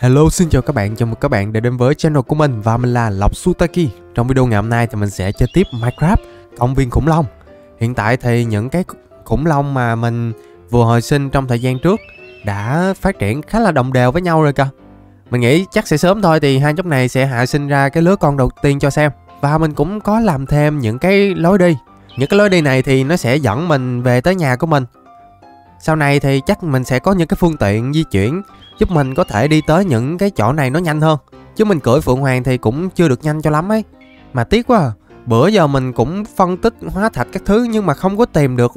Hello xin chào các bạn, chào mừng các bạn đã đến với channel của mình và mình là Lộc Sutaki. Trong video ngày hôm nay thì mình sẽ chơi tiếp Minecraft Công viên khủng long. Hiện tại thì những cái khủng long mà mình vừa hồi sinh trong thời gian trước Đã phát triển khá là đồng đều với nhau rồi cơ. Mình nghĩ chắc sẽ sớm thôi thì hai chốc này sẽ hạ sinh ra cái lứa con đầu tiên cho xem. Và mình cũng có làm thêm những cái lối đi. Những cái lối đi này thì nó sẽ dẫn mình về tới nhà của mình. Sau này thì chắc mình sẽ có những cái phương tiện di chuyển giúp mình có thể đi tới những cái chỗ này nó nhanh hơn. Chứ mình cưỡi phượng hoàng thì cũng chưa được nhanh cho lắm ấy. Mà tiếc quá à. bữa giờ mình cũng phân tích hóa thạch các thứ nhưng mà không có tìm được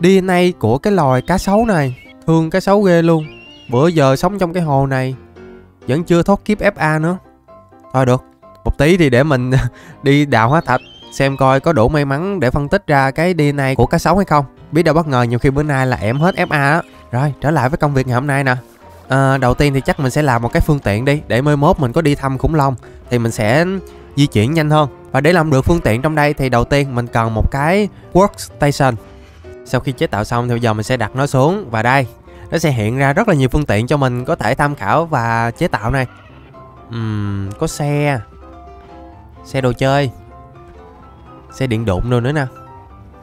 DNA của cái loài cá sấu này. Thương cá sấu ghê luôn. Bữa giờ sống trong cái hồ này, vẫn chưa thoát kiếp FA nữa. Thôi được, một tí thì để mình đi đào hóa thạch, xem coi có đủ may mắn để phân tích ra cái DNA của cá sấu hay không. Biết đâu bất ngờ nhiều khi bữa nay là em hết FA á. Rồi, trở lại với công việc ngày hôm nay nè à, đầu tiên thì chắc mình sẽ làm một cái phương tiện đi để mới mốt mình có đi thăm khủng long thì mình sẽ di chuyển nhanh hơn. Và để làm được phương tiện trong đây thì đầu tiên mình cần một cái workstation. Sau khi chế tạo xong thì bây giờ mình sẽ đặt nó xuống và đây nó sẽ hiện ra rất là nhiều phương tiện cho mình có thể tham khảo và chế tạo này. Uhm, có xe xe đồ chơi xe điện đụng rồi nữa nè.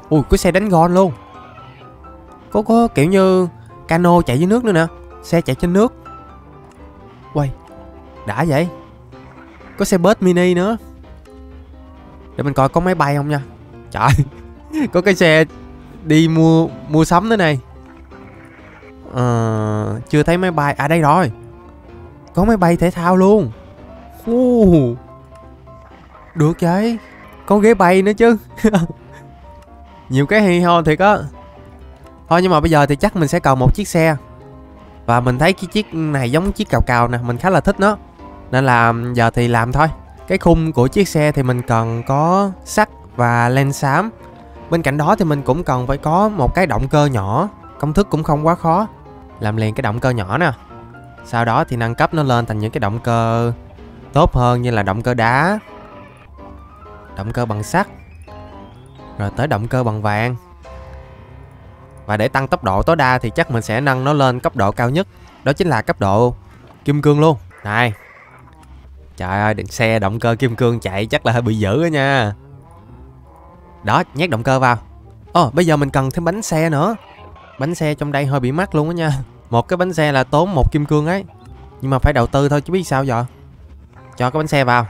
Ui có xe đánh gôn luôn. Có có kiểu như cano chạy dưới nước nữa nè xe chạy trên nước. Quay đã vậy? Có xe bus mini nữa. Để mình coi có máy bay không nha. Trời có cái xe đi mua mua sắm nữa này. Ờ, chưa thấy máy bay. À đây rồi. Có máy bay thể thao luôn. Uh, được vậy. Có ghế bay nữa chứ. Nhiều cái hay ho thiệt á. Thôi nhưng mà bây giờ thì chắc mình sẽ cần một chiếc xe và mình thấy cái chiếc này giống chiếc cào cào nè, mình khá là thích nó. Nên là giờ thì làm thôi. Cái khung của chiếc xe thì mình cần có sắt và len xám. Bên cạnh đó thì mình cũng cần phải có một cái động cơ nhỏ, công thức cũng không quá khó. Làm liền cái động cơ nhỏ nè. Sau đó thì nâng cấp nó lên thành những cái động cơ tốt hơn như là động cơ đá, động cơ bằng sắt, rồi tới động cơ bằng vàng và để tăng tốc độ tối đa thì chắc mình sẽ nâng nó lên cấp độ cao nhất. Đó chính là cấp độ kim cương luôn. Này. Trời ơi đừng xe động cơ kim cương chạy chắc là hơi bị dữ đó nha. Đó nhét động cơ vào. Ồ oh, bây giờ mình cần thêm bánh xe nữa. Bánh xe trong đây hơi bị mắc luôn á nha. Một cái bánh xe là tốn một kim cương ấy. Nhưng mà phải đầu tư thôi chứ biết sao giờ. Cho cái bánh xe vào.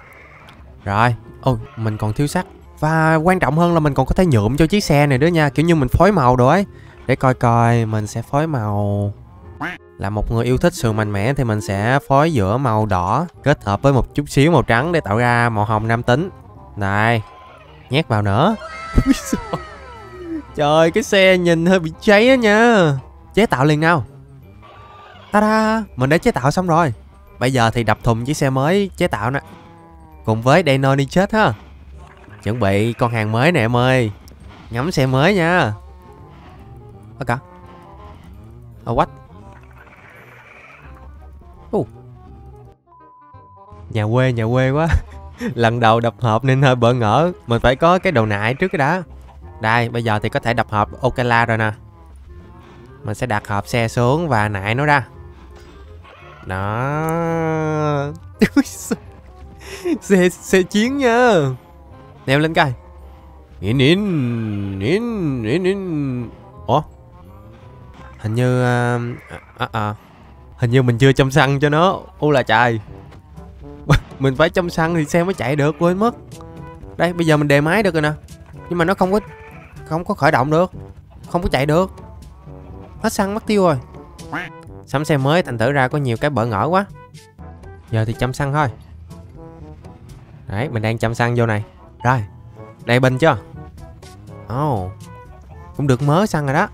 Rồi. Ôi mình còn thiếu sắt. Và quan trọng hơn là mình còn có thể nhuộm cho chiếc xe này nữa nha. Kiểu như mình phối màu đồ ấy để coi coi mình sẽ phối màu. Là một người yêu thích sự mạnh mẽ thì mình sẽ phối giữa màu đỏ kết hợp với một chút xíu màu trắng để tạo ra màu hồng nam tính. Này, nhét vào nữa. Trời, cái xe nhìn hơi bị cháy á nha. Chế tạo liền nào. Ta da mình đã chế tạo xong rồi. Bây giờ thì đập thùng chiếc xe mới chế tạo nè. Cùng với Dino đi chết ha. Chuẩn bị con hàng mới nè em ơi. Ngắm xe mới nha. Ơ cả Oh what uh. Nhà quê nhà quê quá. Lần đầu đập hộp nên hơi bỡ ngỡ. Mình phải có cái đầu nại trước cái đã. Đây bây giờ thì có thể đập hộp Okala rồi nè. Mình sẽ đặt hộp xe xuống và nại nó ra. Đó. Xe, xe chiến nha. Nèo lên coi. In in in in in Ủa? Hình như à, à, à, Hình như mình chưa chăm xăng cho nó. Ô là trời. Mình phải chăm xăng thì xe mới chạy được quên mất. Đây bây giờ mình đề máy được rồi nè. Nhưng mà nó không có Không có khởi động được Không có chạy được. Hết xăng mất tiêu rồi. Sắm xe mới thành thử ra có nhiều cái bỡ ngỡ quá. Giờ thì chăm xăng thôi. Đấy mình đang chăm xăng vô này. Rồi Đầy bình chưa? Ồ oh, Cũng được mớ xăng rồi đó.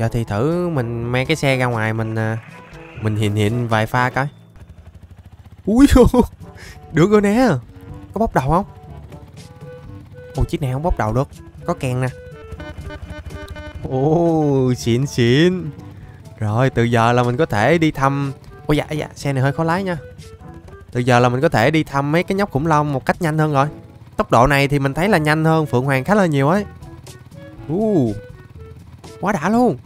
Giờ thì thử mình mang cái xe ra ngoài mình à, Mình hiện hiện vài pha coi. Ui Được rồi nè. Có bốc đầu không? Ồ chiếc này không bốc đầu được. Có kèn nè. Ồ xịn xịn. Rồi từ giờ là mình có thể đi thăm. Ôi dạ dạ xe này hơi khó lái nha. Từ giờ là mình có thể đi thăm mấy cái nhóc khủng long một cách nhanh hơn rồi. Tốc độ này thì mình thấy là nhanh hơn Phượng Hoàng khá là nhiều ấy. Uh, Quá đã luôn.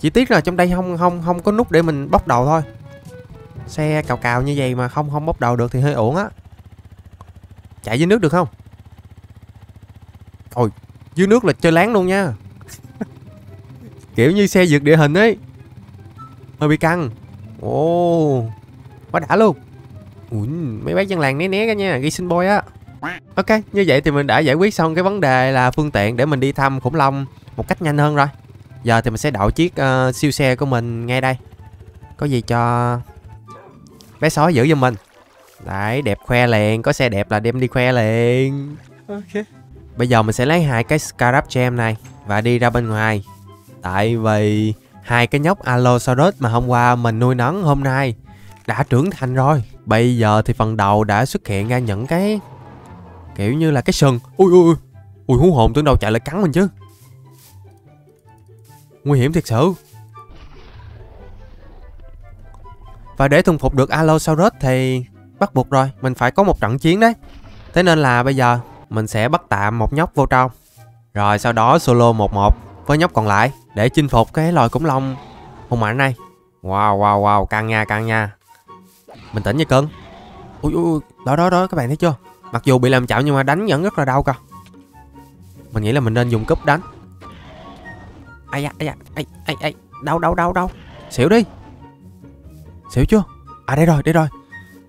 Chỉ tiếc là trong đây không không không có nút để mình bóc đầu thôi. Xe cào cào như vậy mà không không bốc đầu được thì hơi uổng á. Chạy dưới nước được không? Ôi Dưới nước là chơi láng luôn nha. Kiểu như xe vượt địa hình ấy. Hơi bị căng. Ồ Quá đã luôn. Ui, mấy bác dân làng né né cả nha Ghi sinh boy á. Ok, như vậy thì mình đã giải quyết xong cái vấn đề là phương tiện để mình đi thăm khủng long một cách nhanh hơn rồi. Giờ thì mình sẽ đậu chiếc uh, siêu xe của mình ngay đây. Có gì cho bé sói giữ giùm mình. Đấy, đẹp khoe liền, có xe đẹp là đem đi khoe liền. Ok. Bây giờ mình sẽ lấy hai cái Scarab Gem này và đi ra bên ngoài. Tại vì hai cái nhóc Allosaurus mà hôm qua mình nuôi nấng hôm nay đã trưởng thành rồi. Bây giờ thì phần đầu đã xuất hiện ra những cái Kiểu như là cái sừng Ui ui ui Ui hú hồn tưởng đâu chạy lại cắn mình chứ Nguy hiểm thiệt sự. Và để thuần phục được Allosaurus thì bắt buộc rồi, Mình phải có một trận chiến đấy. Thế nên là bây giờ mình sẽ bắt tạm một nhóc vô trong. Rồi sau đó solo 1-1 với nhóc còn lại Để chinh phục cái loài khủng long hùng mạnh này. Wow wow wow, căng nha căng nha. Mình tỉnh nha cưng. Ui ui đó đó đó, các bạn thấy chưa? Mặc dù bị làm chậm nhưng mà đánh vẫn rất là đau cơ. Mình nghĩ là mình nên dùng cúp đánh ai da ai da ai ai ai đau đau đau đau. Xỉu đi. Xỉu chưa? À đây rồi đây rồi.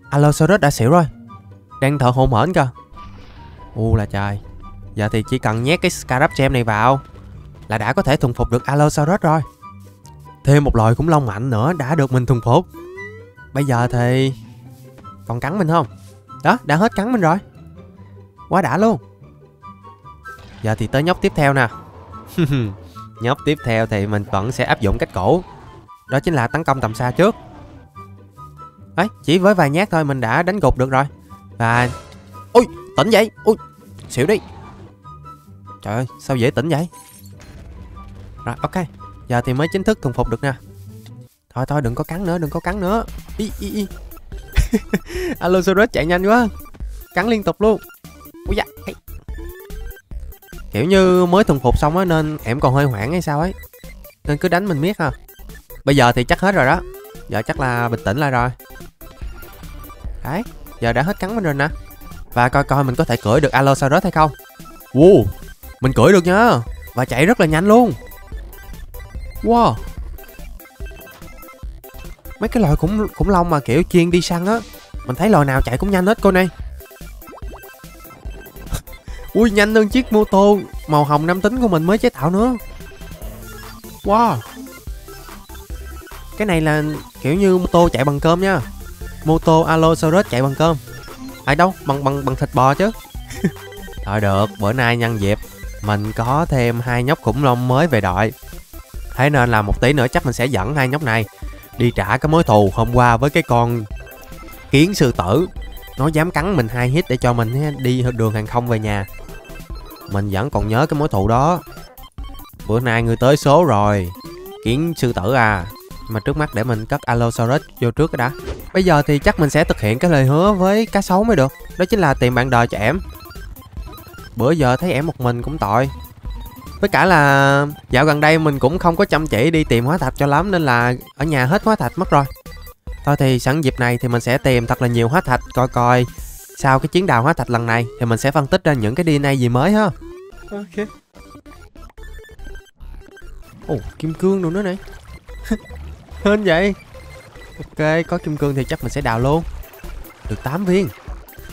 Allosaurus đã xỉu rồi. Đang thở hổn hển cơ u là trời. Giờ thì chỉ cần nhét cái Scarab Gem này vào là đã có thể thuần phục được Allosaurus rồi. Thêm một loài khủng long mạnh nữa đã được mình thuần phục. Bây giờ thì còn cắn mình không? Đó, đã hết cắn mình rồi. Quá đã luôn. Giờ thì tới nhóc tiếp theo nè. Nhóc tiếp theo thì mình vẫn sẽ áp dụng cách cũ. Đó chính là tấn công tầm xa trước. Ấy, chỉ với vài nhát thôi mình đã đánh gục được rồi. Và Ui, tỉnh vậy Ui, xỉu đi. Trời ơi, sao dễ tỉnh vậy? Rồi, ok. Giờ thì mới chính thức thuần phục được nè Thôi thôi, đừng có cắn nữa, đừng có cắn nữa. Ý ý ý. Allosaurus chạy nhanh quá. Cắn liên tục luôn. Ui da Kiểu như mới thuần phục xong á nên em còn hơi hoảng hay sao ấy. Nên cứ đánh mình miết ha. Bây giờ thì chắc hết rồi đó. Giờ chắc là bình tĩnh lại rồi. Đấy, Giờ đã hết cắn mình rồi nè. Và coi coi mình có thể cưỡi được Allosaurus hay không. Wow, Mình cưỡi được nhá. Và chạy rất là nhanh luôn. Wow. Mấy cái loài khủng khủng long mà kiểu chuyên đi săn á, Mình thấy loài nào chạy cũng nhanh hết cô này Ui, nhanh hơn chiếc mô tô. Màu hồng nam tính của mình mới chế tạo nữa. Wow. Cái này là kiểu như mô tô chạy bằng cơm nha. Mô tô Allosaurus chạy bằng cơm. Ai đâu, bằng bằng bằng thịt bò chứ. Thôi được, bữa nay nhân dịp. Mình có thêm hai nhóc khủng long mới về đội. Thế nên là một tí nữa chắc mình sẽ dẫn hai nhóc này Đi trả cái mối thù hôm qua với cái con Kiến sư tử. Nó dám cắn mình hai hit để cho mình đi đường hàng không về nhà mình vẫn còn nhớ cái mối thù đó. Bữa nay người tới số rồi. Kiến sư tử à Mà trước mắt để mình cất Allosaurus vô trước cái đã. Bây giờ thì chắc mình sẽ thực hiện cái lời hứa với cá sấu mới được. Đó chính là tìm bạn đời cho em. Bữa giờ thấy em một mình cũng tội. Với cả là dạo gần đây mình cũng không có chăm chỉ đi tìm hóa thạch cho lắm nên là ở nhà hết hóa thạch mất rồi. Thôi thì sẵn dịp này thì mình sẽ tìm thật là nhiều hóa thạch coi coi sau cái chiến đào hóa thạch lần này thì mình sẽ phân tích ra những cái DNA gì mới ha. Ok. Ồ, kim cương đồ nữa này. Hên vậy. Ok, có kim cương thì chắc mình sẽ đào luôn. Được 8 viên.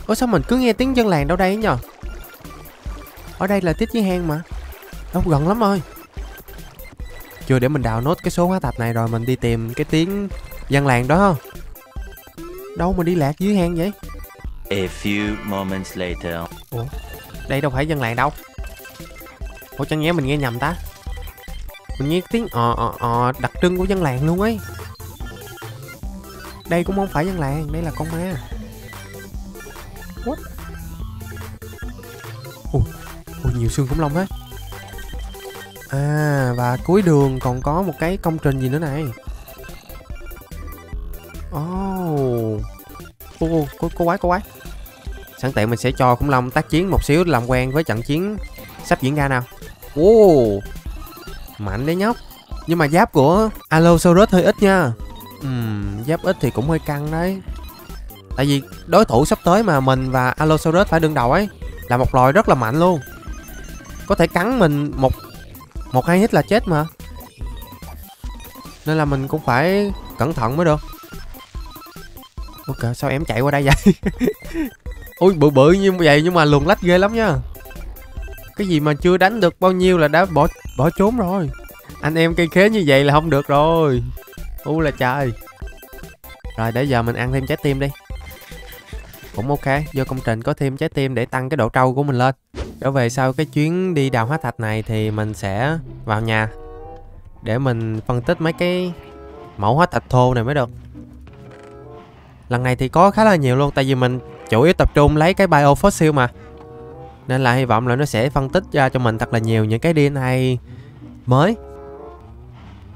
Ủa sao mình cứ nghe tiếng dân làng đâu đây nhờ? Ở đây là tiết với hang mà. Đâu gần lắm rồi. Chưa để mình đào nốt cái số hóa thạch này rồi mình đi tìm cái tiếng dân làng đó? Đâu mà đi lạc dưới hang vậy? A few moments later. Ủa, đây đâu phải dân làng đâu. Ủa chẳng nhẽ mình nghe nhầm ta? Mình nghe tiếng ờ ờ ờ đặc trưng của dân làng luôn ấy. Đây cũng không phải dân làng, đây là con ma. What? Ủa, ủa nhiều xương khủng long hết. À, và cuối đường còn có một cái công trình gì nữa này. Có, có quái, có quái. Sẵn tiện mình sẽ cho khủng long tác chiến một xíu làm quen với trận chiến sắp diễn ra nào. Ô mạnh đấy nhóc. Nhưng mà giáp của Allosaurus hơi ít nha. Uhm, giáp ít thì cũng hơi căng đấy. Tại vì đối thủ sắp tới mà mình và Allosaurus phải đương đầu ấy Là một loài rất là mạnh luôn. Có thể cắn mình một một hai hit là chết mà. Nên là mình cũng phải cẩn thận mới được. Ok sao em chạy qua đây vậy? Ui bự bự như vậy nhưng mà luồn lách ghê lắm nha. Cái gì mà chưa đánh được bao nhiêu là đã bỏ bỏ trốn rồi. Anh em cây khế như vậy là không được rồi. U là trời. Rồi, để giờ mình ăn thêm trái tim đi. Cũng ok, Vô công trình có thêm trái tim để tăng cái độ trâu của mình lên. Trở về sau cái chuyến đi đào hóa thạch này Thì mình sẽ vào nhà Để mình phân tích mấy cái mẫu hóa thạch thô này mới được. Lần này thì có khá là nhiều luôn Tại vì mình chủ yếu tập trung lấy cái bio fossil mà. Nên là hy vọng là nó sẽ phân tích ra cho mình thật là nhiều những cái DNA mới.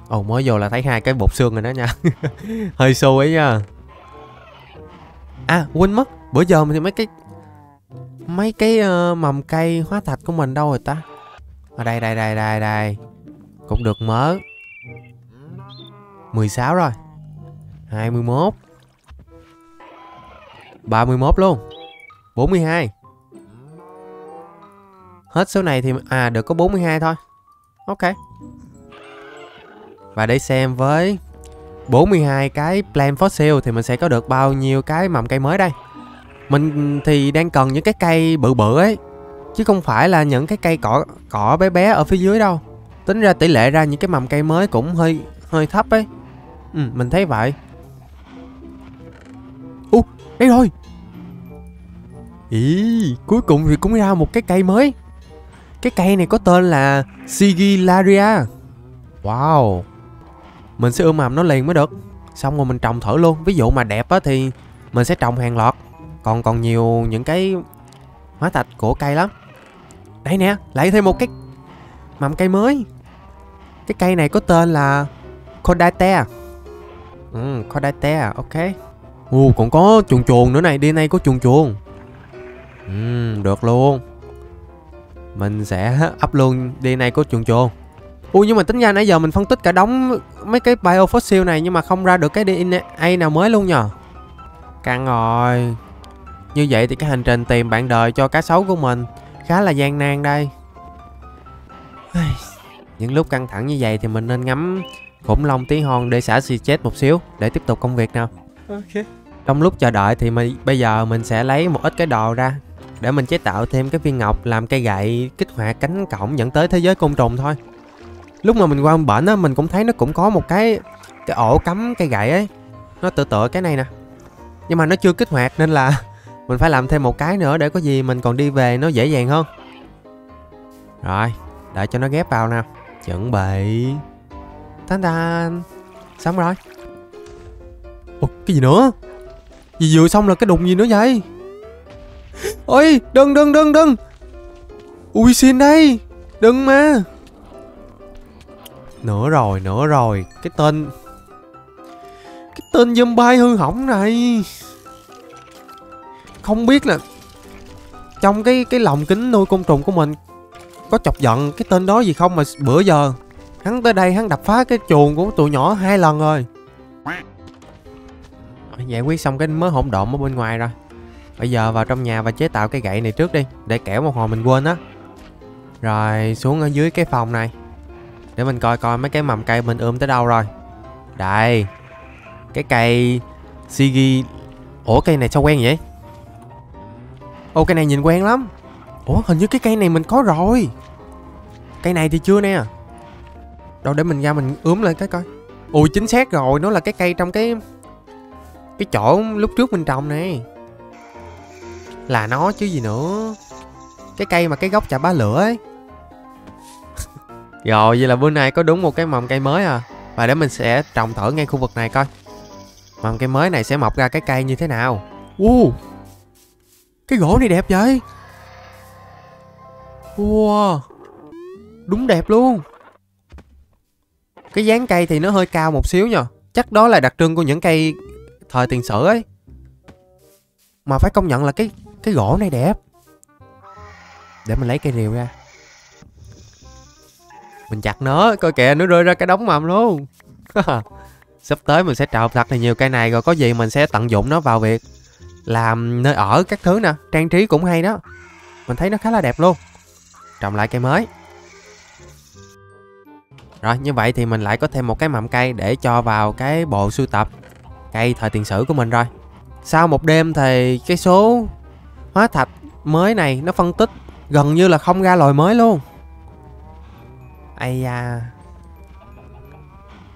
Ồ mới vô là thấy hai cái bột xương rồi đó nha. Hơi xô ấy nha. À quên mất Bữa giờ mình thì mấy cái Mấy cái uh, mầm cây hóa thạch của mình đâu rồi ta? Ở đây đây đây đây đây. Cũng được mớ. 16 rồi. 21 31 luôn. 42 Hết số này thì À được có 42 thôi. Ok. Và để xem với 42 cái plant fossil Thì mình sẽ có được bao nhiêu cái mầm cây mới đây. Mình thì đang cần những cái cây bự bự ấy, Chứ không phải là những cái cây cỏ cỏ bé bé ở phía dưới đâu. Tính ra tỷ lệ ra những cái mầm cây mới cũng hơi hơi thấp ấy. Ừ mình thấy vậy đây rồi. Ý, cuối cùng thì cũng ra một cái cây mới. Cái cây này có tên là Sigillaria. Wow. Mình sẽ ươm mầm nó liền mới được. Xong rồi mình trồng thử luôn. Ví dụ mà đẹp á thì mình sẽ trồng hàng loạt. Còn còn nhiều những cái hóa thạch của cây lắm. Đây nè, lại thêm một cái mầm cây mới. Cái cây này có tên là Condite Ừ Condite ok. Ồ, còn có chuồn chuồn nữa này Đi này có chuồn chuồn Ừ được luôn. Mình sẽ up luôn DNA có chuồn chuồn Ui nhưng mà tính ra nãy giờ mình phân tích cả đống mấy cái biofossil này nhưng mà không ra được cái DNA nào mới luôn nhờ. Căng rồi. Như vậy thì cái hành trình tìm bạn đời cho cá sấu của mình khá là gian nan đây. Những lúc căng thẳng như vậy thì mình nên ngắm khủng long tí hon để xả xì chết một xíu, để tiếp tục công việc nào. Ok. Trong lúc chờ đợi thì mình, bây giờ mình sẽ lấy một ít cái đồ ra để mình chế tạo thêm cái viên ngọc làm cây gậy kích hoạt cánh cổng dẫn tới thế giới côn trùng thôi. Lúc mà mình qua bển á mình cũng thấy nó cũng có một cái cái ổ cắm cây gậy ấy. Nó tự tựa cái này nè. Nhưng mà nó chưa kích hoạt nên là mình phải làm thêm một cái nữa để có gì mình còn đi về nó dễ dàng hơn. Rồi đợi cho nó ghép vào nào. Chuẩn bị. Tan tan xong rồi. Ủa cái gì nữa? Gì vừa xong là cái đụng gì nữa vậy? Ôi, đừng đừng đừng đừng. Ui, xin đây. Đừng mà. Nữa rồi nữa rồi. Cái tên cái tên zombie hư hỏng này. Không biết là trong cái cái lồng kính nuôi côn trùng của mình có chọc giận cái tên đó gì không? Mà bữa giờ hắn tới đây hắn đập phá cái chuồng của tụi nhỏ hai lần rồi giải quyết xong cái mớ hỗn độn ở bên ngoài rồi. Bây giờ vào trong nhà và chế tạo cái gậy này trước đi, Để kẻo một hồi mình quên á. Rồi xuống ở dưới cái phòng này, Để mình coi coi mấy cái mầm cây mình ươm tới đâu rồi. Đây, Cái cây Sigi Ủa, cây này sao quen vậy? Ô, cây này nhìn quen lắm. Ủa, hình như cái cây này mình có rồi. Cây này thì chưa nè. Đâu, để mình ra mình ướm lên cái coi. Ui, chính xác rồi, Nó là cái cây trong cái cái chỗ lúc trước mình trồng này. Là nó chứ gì nữa. Cái cây mà cái gốc chà bá lửa ấy. Rồi vậy là bữa nay có đúng một cái mầm cây mới à? Và để mình sẽ trồng thử ngay khu vực này coi. Mầm cây mới này sẽ mọc ra cái cây như thế nào? Uh, cái gỗ này đẹp vậy? Wow! Đúng đẹp luôn. Cái dáng cây thì nó hơi cao một xíu nha chắc đó là đặc trưng của những cây thời tiền sử ấy mà phải công nhận là cái cái gỗ này đẹp Để mình lấy cây rìu ra Mình chặt nó Coi kìa nó rơi ra cái đống mầm luôn Sắp tới mình sẽ trồng thật là nhiều cây này rồi có gì mình sẽ tận dụng nó vào việc làm nơi ở các thứ nè, trang trí cũng hay đó. Mình thấy nó khá là đẹp luôn. Trồng lại cây mới. Rồi như vậy thì mình lại có thêm một cái mầm cây để cho vào cái bộ sưu tập cây thời tiền sử của mình rồi. Sau một đêm thì cái số hóa thạch mới này nó phân tích gần như là không ra loài mới luôn. Ây da.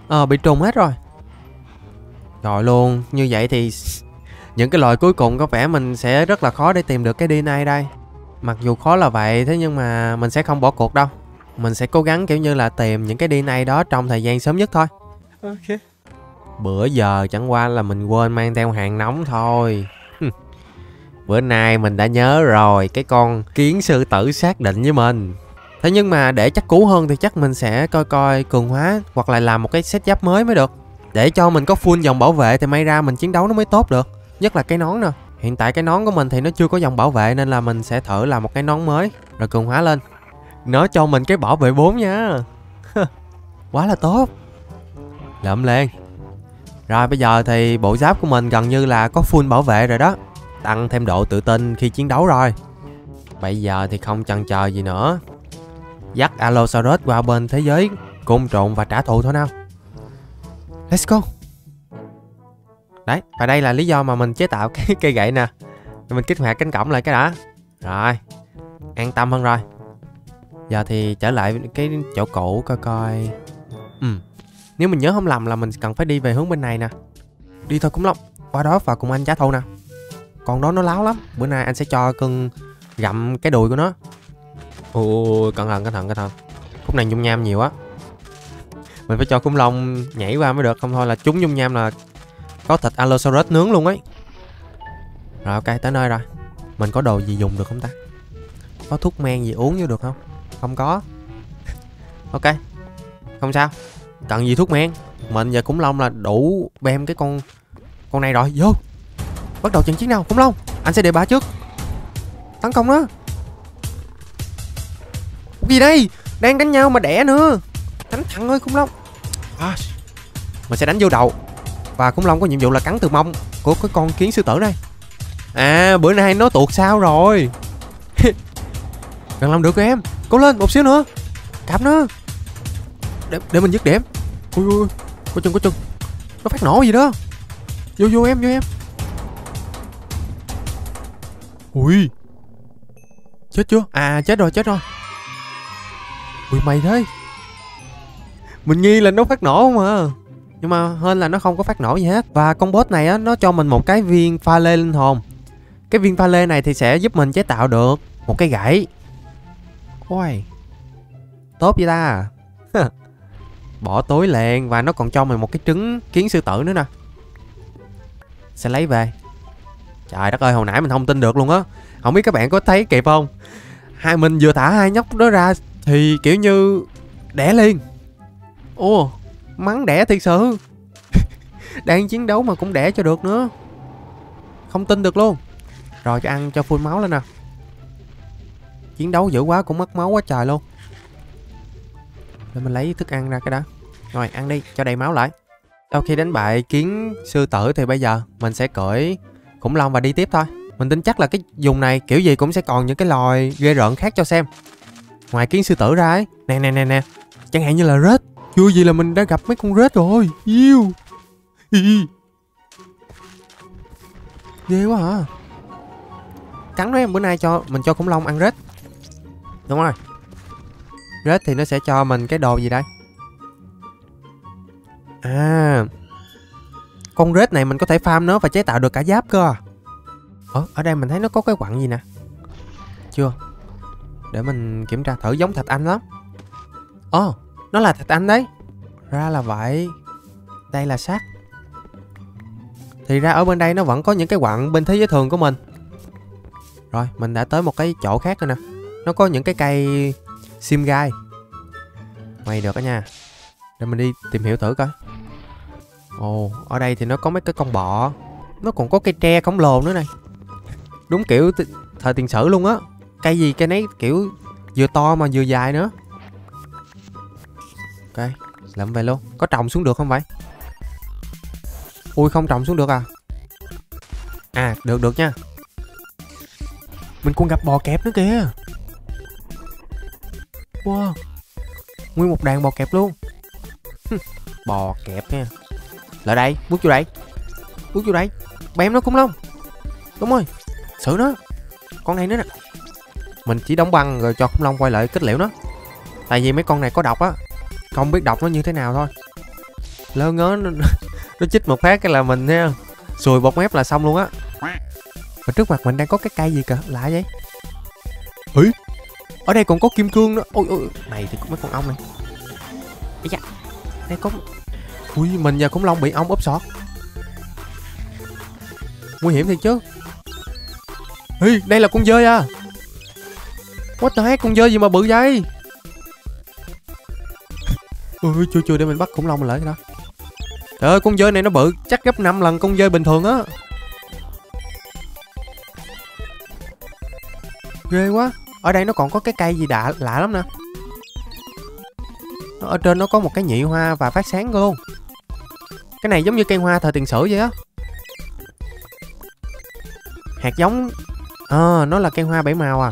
Ờ bị trùng hết rồi. Rồi luôn, như vậy thì những cái loài cuối cùng có vẻ mình sẽ rất là khó để tìm được cái DNA đây. Mặc dù khó là vậy, thế nhưng mà mình sẽ không bỏ cuộc đâu. Mình sẽ cố gắng kiểu như là tìm những cái DNA đó trong thời gian sớm nhất thôi. Ok. Bữa giờ chẳng qua là mình quên mang theo hàng nóng thôi. Bữa nay mình đã nhớ rồi, cái con kiến sư tử xác định với mình. Thế nhưng mà để chắc cú hơn thì chắc mình sẽ coi coi cường hóa hoặc là làm một cái set giáp mới mới được. Để cho mình có full dòng bảo vệ thì may ra mình chiến đấu nó mới tốt được. Nhất là cái nón nè. Hiện tại cái nón của mình thì nó chưa có dòng bảo vệ nên là mình sẽ thử làm một cái nón mới, rồi cường hóa lên. Nó cho mình cái bảo vệ 4 nha. Quá là tốt. Lượm lên. Rồi bây giờ thì bộ giáp của mình gần như là có full bảo vệ rồi đó. Tăng thêm độ tự tin khi chiến đấu rồi. Bây giờ thì không chần chờ gì nữa. Dắt Allosaurus qua bên thế giới côn trộn và trả thù thôi nào. Let's go. Đấy, và đây là lý do mà mình chế tạo cái cây gậy nè. Mình kích hoạt cánh cổng lại cái đã. Rồi, an tâm hơn rồi. Giờ thì trở lại cái chỗ cũ coi coi. Ừ, nếu mình nhớ không lầm là mình cần phải đi về hướng bên này nè. Đi thôi cũng Long, qua đó và cùng anh trả thù nè. Con đó nó láo lắm, bữa nay anh sẽ cho cưng gặm cái đùi của nó. Ôi, cẩn thận, cẩn thận, cẩn thận. Khúc này nhung nham nhiều á. Mình phải cho khủng long nhảy qua mới được, không thôi là chúng nhung nham là có thịt Allosaurus nướng luôn ấy Rồi ok tới nơi rồi Mình có đồ gì dùng được không ta Có thuốc men gì uống vô được không Không có Ok Không sao Cần gì thuốc men? Mình và khủng long là đủ bem cái con Con này rồi. Vô. Bắt đầu trận chiến nào khủng long? Anh sẽ đề bá trước. Tấn công nó. Gì đây? Đang đánh nhau mà đẻ nữa. Đánh thẳng ơi khủng long. À, Mình sẽ đánh vô đầu. Và khủng long có nhiệm vụ là cắn từ mông của cái con kiến sư tử đây à bữa nay nó tuột sao rồi? Gần làm được của em. Cố lên một xíu nữa. Cạp nó để, để mình dứt điểm. Ui ui có chân có chân nó phát nổ gì đó. Vô vô em vô em. Ui. Chết chưa? À chết rồi chết rồi. Ui mày thế. Mình nghi là nó phát nổ mà nhưng mà hơn là nó không có phát nổ gì hết. Và con boss này á nó cho mình một cái viên pha lê linh hồn. Cái viên pha lê này thì sẽ giúp mình chế tạo được một cái gãy. Ôi. Tốt vậy ta. bỏ tối liền và nó còn cho mình một cái trứng kiến sư tử nữa nè. Sẽ lấy về. Trời đất ơi, hồi nãy mình không tin được luôn á. Không biết các bạn có thấy kịp không? Hai mình vừa thả hai nhóc đó ra thì kiểu như đẻ liền. Ồ, Mắng đẻ thiệt sự. Đang chiến đấu mà cũng đẻ cho được nữa. Không tin được luôn. Rồi cho ăn cho full máu lên nè. Chiến đấu dữ quá, cũng mất máu quá trời luôn. Để mình lấy thức ăn ra cái đó rồi, ăn đi, cho đầy máu lại. Sau khi đánh bại kiến sư tử thì bây giờ Mình sẽ cưỡi khủng long và đi tiếp thôi. Mình tin chắc là cái vùng này kiểu gì cũng sẽ còn những cái loài ghê rợn khác cho xem. Ngoài kiến sư tử ra ấy, Nè nè nè nè, Chẳng hạn như là rết. Chưa gì là mình đã gặp mấy con rết rồi, Yêu. Ghê quá hả Cắn nó em bữa nay cho, Mình cho khủng long ăn rết. Đúng rồi. Rết thì nó sẽ cho mình cái đồ gì đây? À. Con rết này mình có thể farm nó và chế tạo được cả giáp cơ. Ở, ở đây mình thấy nó có cái quặng gì nè? Chưa. Để mình kiểm tra thử giống thạch anh lắm. Ồ oh, nó là thạch anh đấy. Ra là vậy. Đây là sắt. Thì ra ở bên đây nó vẫn có những cái quặng bên thế giới thường của mình. Rồi mình đã tới một cái chỗ khác rồi nè. Nó có những cái cây sim gai. Mày được đó nha. Để mình đi tìm hiểu thử coi. Ồ, ở đây thì nó có mấy cái con bọ. Nó còn có cây tre khổng lồ nữa này. Đúng kiểu thời tiền sử luôn á. Cây gì cây nấy, kiểu vừa to mà vừa dài nữa. Ok, lượm về luôn. Có trồng xuống được không vậy? Ui, không trồng xuống được à? À được được nha. Mình còn gặp bò kẹp nữa kìa. Wow. Nguyên một đàn bò kẹp luôn. Bò kẹp nha lại đây bước vô đây. Bước vô đây. Bém nó khủng long đúng rồi. Xử nó. Con này nữa nè. Mình chỉ đóng băng rồi cho khủng long quay lại kết liễu nó. Tại vì mấy con này có độc á. Không biết độc nó như thế nào thôi. Lơ ngớ nó, nó chích một phát cái là mình nha sùi bọt mép là xong luôn á. Và trước mặt mình đang có cái cây gì cả, lạ vậy? Hử? ở đây còn có kim cương nữa. Ôi ôi này thì có mấy con ong này. Ấy da. Đây có ui mình và khủng long bị ong úp sọt. Nguy hiểm thiệt chứ. Ê, đây là con dơi à. What the heck, con dơi gì mà bự vậy? Ui, chưa chưa để mình bắt khủng long mình lại cái đó. Trời ơi, con dơi này nó bự Chắc gấp 5 lần con dơi bình thường á. Ghê quá. Ở đây nó còn có cái cây gì đã lạ lắm nè. Ở trên nó có một cái nhị hoa và phát sáng luôn. Cái này giống như cây hoa thời tiền sử vậy á. Hạt giống. Ờ, à, nó là cây hoa bảy màu à.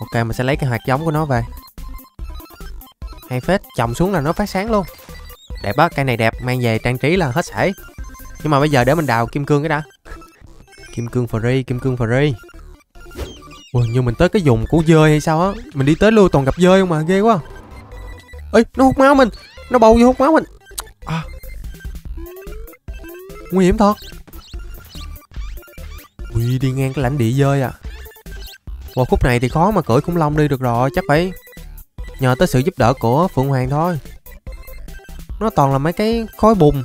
Ok, mình sẽ lấy cái hạt giống của nó về. Hay phết, trồng xuống là nó phát sáng luôn. Đẹp á, cây này đẹp, mang về trang trí là hết sảy. Nhưng mà bây giờ để mình đào kim cương cái đã. Kim cương free, kim cương free. Ui, như mình tới cái vùng của dơi hay sao á? Mình đi tới luôn toàn gặp dơi không mà, ghê quá. Ê, nó hút máu mình. Nó bầu vô hút máu mình. À. Nguy hiểm thật. Ui, đi ngang cái lãnh địa dơi à. Vào khúc này thì khó mà cưỡi khủng long đi được rồi Chắc phải nhờ tới sự giúp đỡ của Phượng Hoàng thôi. Nó toàn là mấy cái khói bùn.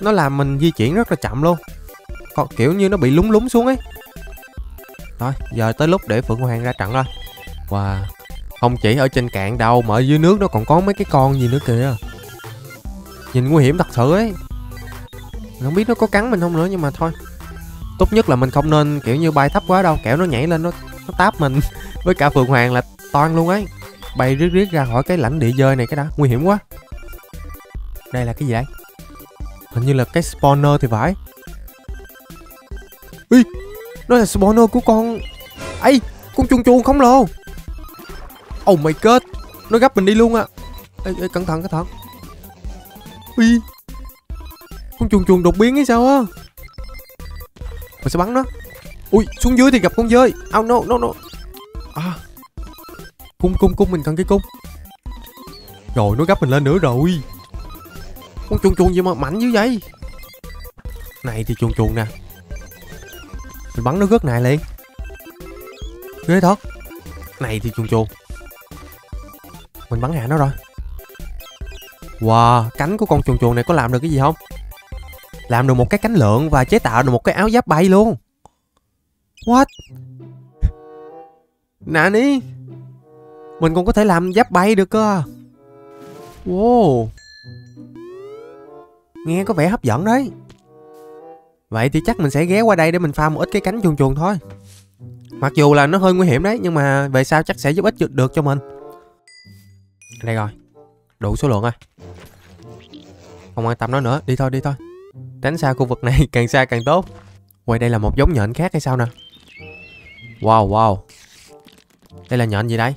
Nó làm mình di chuyển rất là chậm luôn. Còn kiểu như nó bị lúng lúng xuống ấy. Rồi, giờ tới lúc để Phượng Hoàng ra trận rồi. Wow. Không chỉ ở trên cạn đâu mà ở dưới nước nó còn có mấy cái con gì nữa kìa Nhìn nguy hiểm thật sự ấy. Mình không biết nó có cắn mình không nữa nhưng mà thôi. Tốt nhất là mình không nên kiểu như bay thấp quá đâu. Kẻo nó nhảy lên nó nó táp mình. Với cả phượng hoàng là toan luôn ấy. Bay riết riết ra khỏi cái lãnh địa dơi này cái đã. Nguy hiểm quá. Đây là cái gì đây? Hình như là cái spawner thì phải. Ui, nó là spawner của con ấy con chuồn chuồn khổng lồ. Oh my god. Nó gấp mình đi luôn à ê, ê cẩn thận cẩn thận ui. Con chuồn chuồn đột biến hay sao á? Mình sẽ bắn nó? Ui, xuống dưới thì gặp con dơi. Oh no no no. À. Cung cung cung, mình cần cái cung. Rồi, nó gấp mình lên nữa rồi. Con chuồn chuồn gì mà mạnh dữ vậy? Này thì chuồn chuồn nè. Mình bắn nó rớt này liền. Ghê thật. Này thì chuồn chuồn mình bắn hạ nó rồi wow, cánh của con chuồn chuồn này có làm được cái gì không? Làm được một cái cánh lượn và chế tạo được một cái áo giáp bay luôn. What? Nani? Mình còn có thể làm giáp bay được cơ à. wow. Nghe có vẻ hấp dẫn đấy. Vậy thì chắc mình sẽ ghé qua đây để mình pha một ít cái cánh chuồn chuồn thôi. Mặc dù là nó hơi nguy hiểm đấy, nhưng mà về sau chắc sẽ giúp ích được cho mình. Đây rồi đủ số lượng rồi. Không quan tâm nó nữa. Đi thôi đi thôi. Tránh xa khu vực này càng xa càng tốt. Quay đây là một giống nhện khác hay sao nè? Wow wow. Đây là nhện gì đây?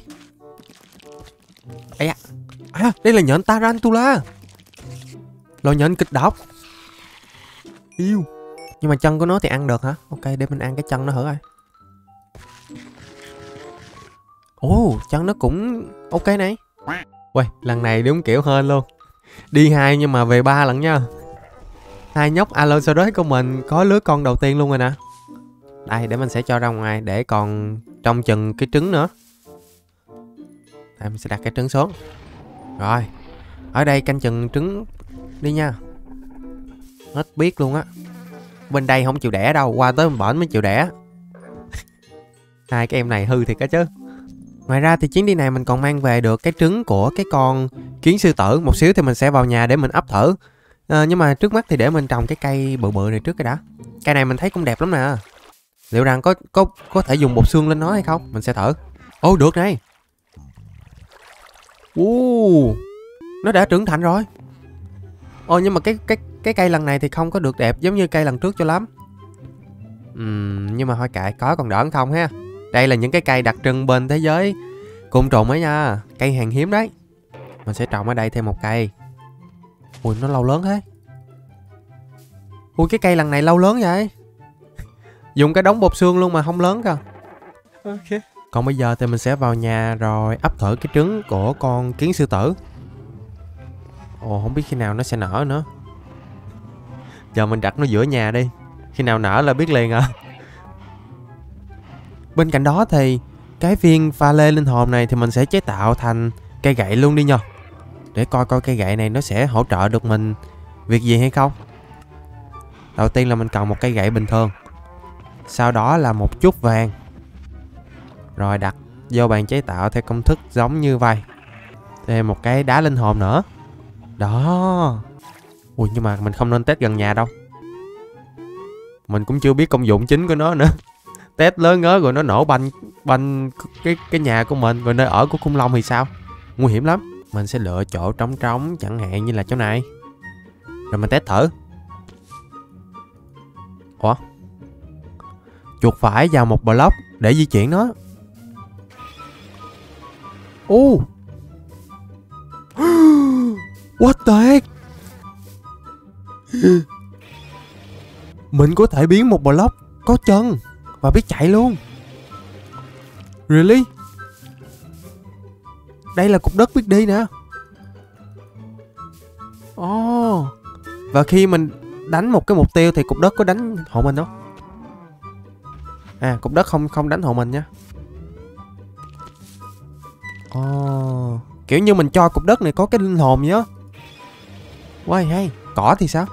Ấy à. à đây là nhện Tarantula. Loài nhện kịch độc. Yêu. Nhưng mà chân của nó thì ăn được hả? Ok để mình ăn cái chân nó thử coi. Ồ oh, chân nó cũng ok này. Uầy, lần này đúng kiểu hơn luôn. Đi hai nhưng mà về ba lần nha. Hai nhóc Alonsoros của mình có lứa con đầu tiên luôn rồi nè. Đây, để mình sẽ cho ra ngoài để còn trong chừng cái trứng nữa. Đây, mình sẽ đặt cái trứng xuống. Rồi, ở đây canh chừng trứng đi nha. Hết biết luôn á. Bên đây không chịu đẻ đâu, qua tới bển mới chịu đẻ. Hai cái em này hư thiệt á chứ ngoài ra thì chuyến đi này mình còn mang về được cái trứng của cái con kiến sư tử. Một xíu thì mình sẽ vào nhà để mình ấp thử à, ờ, nhưng mà trước mắt thì để mình trồng cái cây bự bự này trước cái đã. Cây này mình thấy cũng đẹp lắm nè. Liệu rằng có có có thể dùng bột xương lên nó hay không? Mình sẽ thử. Ô được này. Uh, nó đã trưởng thành rồi. Ồ nhưng mà cái cái cái cây lần này thì không có được đẹp giống như cây lần trước cho lắm. uhm, nhưng mà thôi kệ, có còn đỡ không ha. Đây là những cái cây đặc trưng bên thế giới côn trùng ấy nha, cây hàng hiếm đấy. Mình sẽ trồng ở đây thêm một cây. Ui nó lâu lớn thế. Ui cái cây lần này lâu lớn vậy. Dùng cái đống bột xương luôn mà không lớn cơ. Ok. Còn bây giờ thì mình sẽ vào nhà rồi ấp thử cái trứng của con kiến sư tử. Ồ không biết khi nào nó sẽ nở nữa. Giờ mình đặt nó giữa nhà đi. Khi nào nở là biết liền à. Bên cạnh đó thì cái viên pha lê linh hồn này thì mình sẽ chế tạo thành cây gậy luôn đi nha. Để coi coi cây gậy này nó sẽ hỗ trợ được mình việc gì hay không. Đầu tiên là mình cần một cây gậy bình thường. Sau đó là một chút vàng. Rồi đặt vô bàn chế tạo theo công thức giống như vậy. Thêm một cái đá linh hồn nữa. Đó. Ui, nhưng mà mình không nên test gần nhà đâu. Mình cũng chưa biết công dụng chính của nó nữa test lớn ngớ rồi nó nổ banh banh cái cái nhà của mình rồi nơi ở của khủng long thì sao? Nguy hiểm lắm. Mình sẽ lựa chỗ trống trống, chẳng hạn như là chỗ này. Rồi mình test thử. Ủa? Chuột phải vào một block để di chuyển nó. Ô What the heck Mình có thể biến một block Có chân và biết chạy luôn. Really? Đây là cục đất biết đi nè. Ồ. Và khi mình đánh một cái mục tiêu Thì cục đất có đánh hộ mình không? À cục đất không không đánh hộ mình nha. Ồ, kiểu như mình cho cục đất này có cái linh hồn nhớ. Quay hay, cỏ thì sao?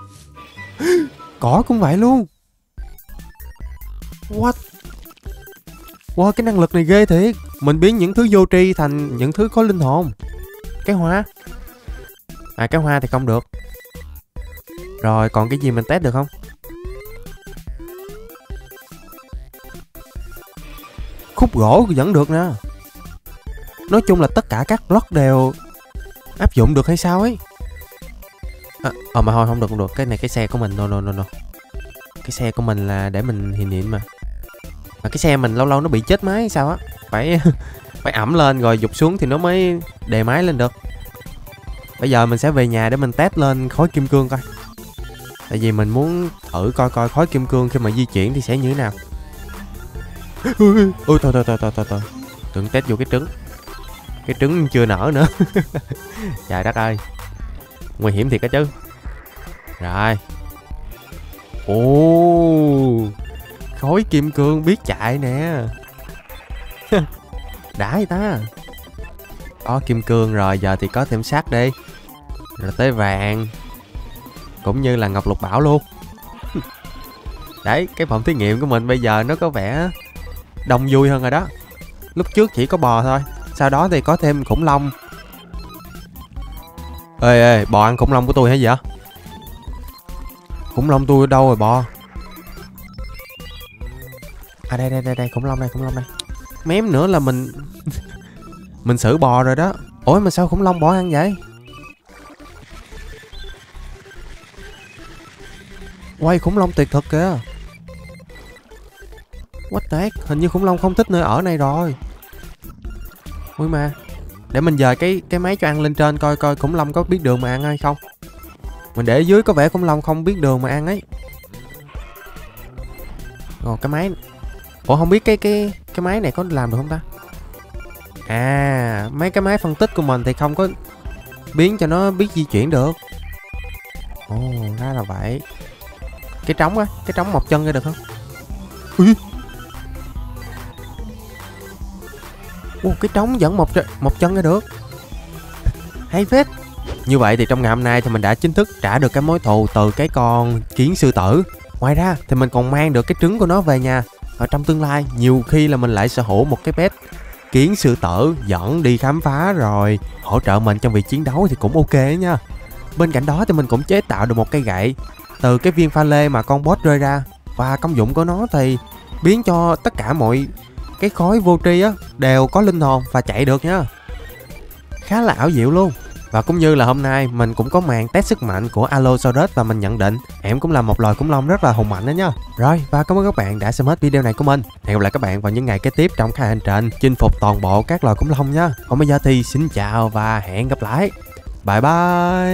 cỏ cũng vậy luôn. What? Wow, cái năng lực này ghê thiệt. Mình biến những thứ vô tri thành những thứ có linh hồn. Cái hoa. À cái hoa thì không được. Rồi còn cái gì mình test được không? Khúc gỗ vẫn được nè. Nói chung là tất cả các block đều áp dụng được hay sao ấy à, à mà thôi không được không được cái này cái xe của mình no no no no cái xe của mình là để mình hiện hiện mà mà cái xe mình lâu lâu nó bị chết máy sao á? Phải phải ẩm lên rồi dục xuống thì nó mới đề máy lên được. Bây giờ mình sẽ về nhà để mình test lên khối kim cương coi. Tại vì mình muốn thử coi coi khối kim cương khi mà di chuyển thì sẽ như thế nào. Ui, thôi thôi thôi thôi thôi thôi. Tưởng test vô cái trứng. Cái trứng chưa nở nữa. Trời đất ơi. Nguy hiểm thiệt á chứ. Rồi. Ồ khối kim cương biết chạy nè. Đã vậy ta. Có kim cương rồi, giờ thì có thêm sắt đi. Rồi tới vàng. Cũng như là ngọc lục bảo luôn. Đấy, cái phòng thí nghiệm của mình bây giờ nó có vẻ đông vui hơn rồi đó. Lúc trước chỉ có bò thôi, sau đó thì có thêm khủng long. Ê ê, bò ăn khủng long của tôi hay gì vậy? Khủng long tôi ở đâu rồi bò? À đây đây đây đây, khủng long đây, khủng long đây. Mém nữa là mình mình xử bò rồi đó. Ủa, mà sao khủng long bỏ ăn vậy? Quay khủng long tuyệt thực kìa. What the heck? Hình như khủng long không thích nơi ở này rồi. Ui mà, Để mình dời cái cái máy cho ăn lên trên coi coi khủng long có biết đường mà ăn hay không. Mình để dưới có vẻ khủng long không biết đường mà ăn ấy. Rồi cái máy Ủa không biết cái cái cái máy này có làm được không ta? À mấy cái máy phân tích của mình thì không có biến cho nó biết di chuyển được. Ồ ra là vậy. Cái trống á Cái trống một chân ra được không? Ui. Ồ, cái trống dẫn một một chân ra được. Hay phết. Như vậy thì trong ngày hôm nay thì mình đã chính thức trả được cái mối thù từ cái con kiến sư tử. Ngoài ra thì mình còn mang được cái trứng của nó về nhà ở trong tương lai, nhiều khi là mình lại sở hữu một cái pet kiến sư tử dẫn đi khám phá rồi hỗ trợ mình trong việc chiến đấu thì cũng ok nha. Bên cạnh đó thì mình cũng chế tạo được một cây gậy. Từ cái viên pha lê mà con boss rơi ra và công dụng của nó thì biến cho tất cả mọi cái khối vô tri á đều có linh hồn và chạy được nha. Khá là ảo diệu luôn. Và cũng như là hôm nay, mình cũng có màn test sức mạnh của Allosaurus và mình nhận định em cũng là một loài khủng long rất là hùng mạnh đó nha. Rồi, và cảm ơn các bạn đã xem hết video này của mình. Hẹn gặp lại các bạn vào những ngày kế tiếp trong khai hành trình chinh phục toàn bộ các loài khủng long nha. Còn bây giờ thì xin chào và hẹn gặp lại. Bye bye.